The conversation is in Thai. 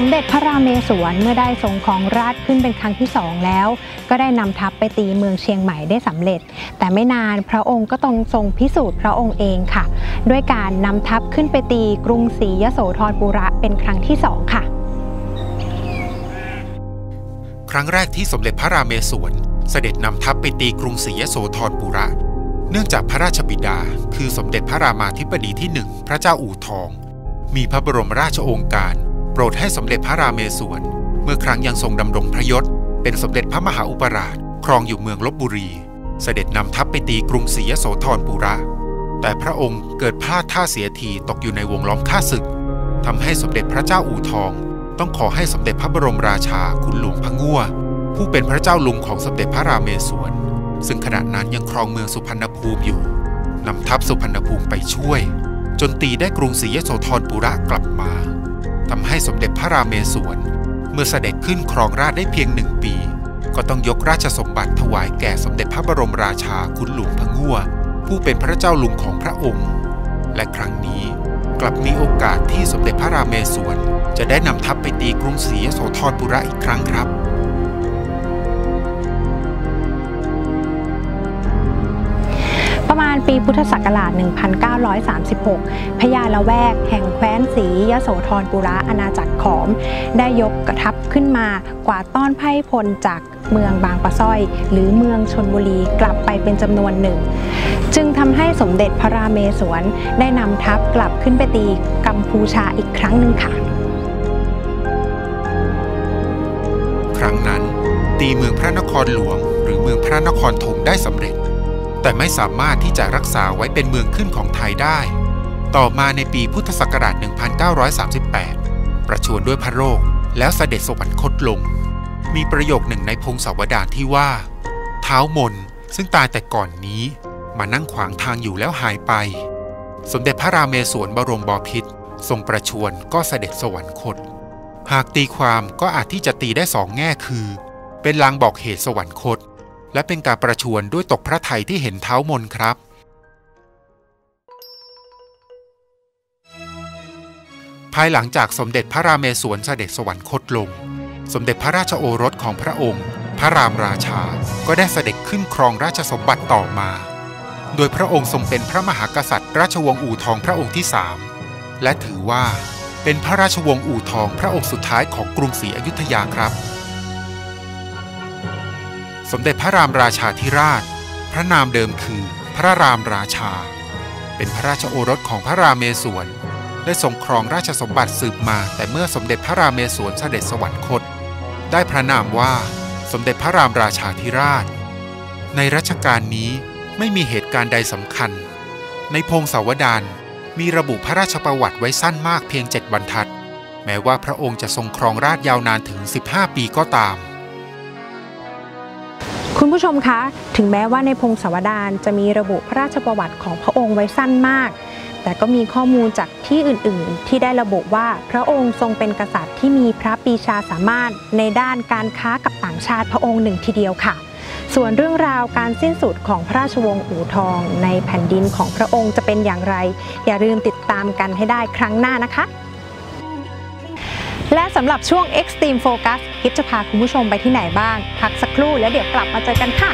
มเด็จพระราเมศวรเมื่อได้ทรงของราชขึ้นเป็นครั้งที่สองแล้ว ก็ได้นำทัพไปตีเมืองเชียงใหม่ได้สำเร็จ แต่ไม่นานพระองค์ก็ต้องทรงพิสูจน์พระองค์เองค่ะ ด้วยการนำทัพขึ้นไปตีกรุงศรียโสธรปุระเป็นครั้งที่สองค่ะ ครั้งแรกที่สมเด็จพระราเมศวรเสด็จนำทัพไปตีกรุงศรียโสธรปุระ เนื่องจากพระราชบิดา คือสมเด็จพระรามาธิบดีที่หนึ่งพระเจ้าอู่ทอง มีพระบรมราชโองการ รดให้สมเด็จพระราเมศวร เมื่อครั้งยังทรงดำรงพระยศ เป็นสมเด็จพระมหาอุปราช ครองอยู่เมืองลบบุรี เสด็จนำทัพไปตีกรุงศรียโสธรปุระ แต่พระองค์เกิดพลาดท่าเสียทีตกอยู่ในวงล้อมข้าศึกทำให้สมเด็จพระเจ้าอู่ทอง ต้องขอให้สมเด็จพระบรมราชาคุณหลวงพะงั่วผู้เป็นพระเจ้าลุงของสมเด็จพระราเมศวร ซึ่งขณะนั้นยังครองเมืองสุพรรณภูมิอยู่นำทัพสุพรรณภูมิไปช่วย จนตีได้กรุงศรียโสธรปุระกลับมา ทำให้สมเด็จพระราเมศวร เมื่อเสด็จขึ้นครองราชได้เพียงหนึ่งปี ก็ต้องยกราชสมบัติถวายแก่สมเด็จพระบรมราชาคุณหลวงพะงั่วผู้เป็นพระเจ้าลุงของพระองค์ และครั้งนี้กลับมีโอกาสที่สมเด็จพระราเมศวรจะได้นำทัพไปตีกรุงศรีโสธรบุระอีกครั้งครับ มาณปีพุทธศักราช 1936 พญาละแวกแห่งแคว้นศรียโสธรปุระอาณาจักรขอม ได้ยกกระทัพขึ้นมากว่าต้อนไพ่พลจากเมืองบางปะสร้อย หรือเมืองชนบุรีกลับไปเป็นจำนวนหนึ่ง จึงทำให้สมเด็จพระราเมศวรได้นำทัพกลับขึ้นไปตีกัมพูชาอีกครั้งหนึ่งค่ะ ครั้งนั้นตีเมืองพระนครหลวง หรือเมืองพระนครธมได้สำเร็จ แต่ไม่สามารถที่จะรักษาไว้เป็นเมืองขึ้นของไทยได้ ต่อมาในปีพุทธศักราช 1938 ประชวรด้วยพระโรค แล้วเสด็จสวรรคตลง มีประโยคหนึ่งในพงศาวดารที่ว่า เท้ามนซึ่งตายแต่ก่อนนี้มานั่งขวางทางอยู่แล้วหายไป สมเด็จพระราเมศวรบรมบพิตรทรงประชวรก็เสด็จสวรรคต หากตีความก็อาจที่จะตีได้สองแง่คือ เป็นลางบอกเหตุสวรรคต และเป็นการประชวรด้วยตกพระไทยที่เห็นเท้ามนครับ ภายหลังจากสมเด็จพระราเมศวรเสด็จสวรรคตลง สมเด็จพระราชโอรสของพระองค์ พระรามราชา ก็ได้เสด็จขึ้นครองราชสมบัติต่อมา โดยพระองค์ทรงเป็นพระมหากษัตริย์ ราชวงศ์อู่ทองพระองค์ที่สามและถือว่าเป็นพระราชวงศ์อู่ทองพระองค์สุดท้ายของกรุงศรีอยุธยาครับ สมเด็จพระรามราชาธิราช พระนามเดิมคือพระรามราชา เป็นพระราชโอรสของพระราเมศวรได้ทรงครองราชสมบัติสืบมา แต่เมื่อสมเด็จพระราเมศวรเสด็จสวรรคต ได้พระนามว่าสมเด็จพระรามราชาธิราช ในรัชกาลนี้ไม่มีเหตุการณ์ใดสำคัญ ในพงศาวดารมีระบุพระราชประวัติไว้สั้นมากเพียงเจ็ดบรรทัด แม้ว่าพระองค์จะทรงครองราชยาวนานถึง 15 ปีก็ตาม คุณผู้ชมคะ ถึงแม้ว่าในพงศาวดารจะมีระบุพระราชประวัติของพระองค์ไว้สั้นมาก แต่ก็มีข้อมูลจากที่อื่น ๆ ที่ได้ระบุว่าพระองค์ทรงเป็นกษัตริย์ที่มีพระปีชาสามารถในด้านการค้ากับต่างชาติพระองค์หนึ่งทีเดียวค่ะ ส่วนเรื่องราวการสิ้นสุดของพระราชวงศ์อู่ทอง ในแผ่นดินของพระองค์จะเป็นอย่างไร อย่าลืมติดตามกันให้ได้ครั้งหน้านะคะ และสำหรับช่วง Extreme Focus คิดจะพาคุณผู้ชมไปที่ไหนบ้าง พักสักครู่แล้วเดี๋ยวกลับมาเจอกันค่ะ